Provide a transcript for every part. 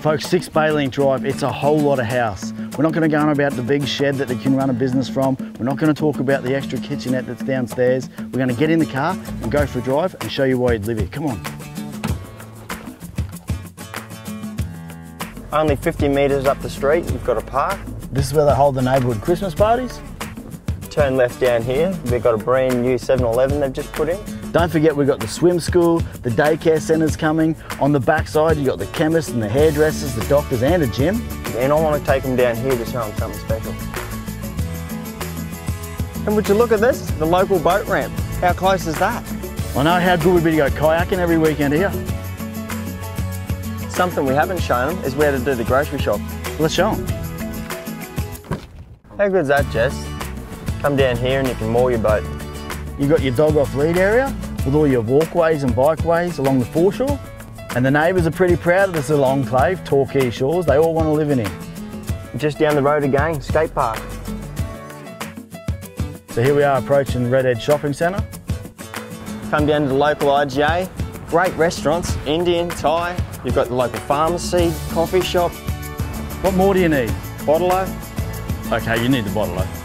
Folks, 6 Baylink Drive, it's a whole lot of house. We're not going to go on about the big shed that they can run a business from. We're not going to talk about the extra kitchenette that's downstairs. We're going to get in the car and go for a drive and show you why you'd live here. Come on. Only 50 metres up the street, you've got a park. This is where they hold the neighbourhood Christmas parties. Turn left down here, we've got a brand new 7-Eleven they've just put in. Don't forget we've got the swim school, the daycare centres coming. On the backside you've got the chemists and the hairdressers, the doctors and a gym. And I want to take them down here to show them something special. And would you look at this? The local boat ramp. How close is that? I know how good would be to go kayaking every weekend here. Something we haven't shown them is where to do the grocery shop. Let's show them. How good's that, Jess? Come down here and you can moor your boat. You've got your dog off lead area with all your walkways and bikeways along the foreshore. And the neighbours are pretty proud of this little enclave, Torquay Shores. They all want to live in here. Just down the road again, skate park. So here we are approaching Red Edge Shopping Centre. Come down to the local IGA. Great restaurants, Indian, Thai. You've got the local pharmacy, coffee shop, What more do you need? bottle-o. Okay, you need the bottle.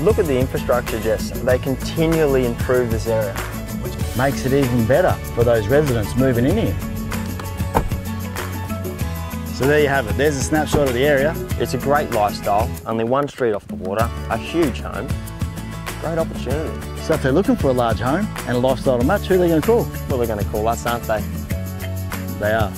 Look at the infrastructure, Jess. They continually improve this area. Which makes it even better for those residents moving in here. So there you have it. There's a snapshot of the area. It's a great lifestyle, only one street off the water, a huge home. Great opportunity. So if they're looking for a large home and a lifestyle to match, who are they going to call? Well, they're going to call us, aren't they? They are.